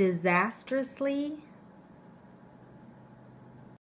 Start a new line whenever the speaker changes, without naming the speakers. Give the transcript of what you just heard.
disastrously